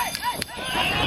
はい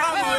Vamos.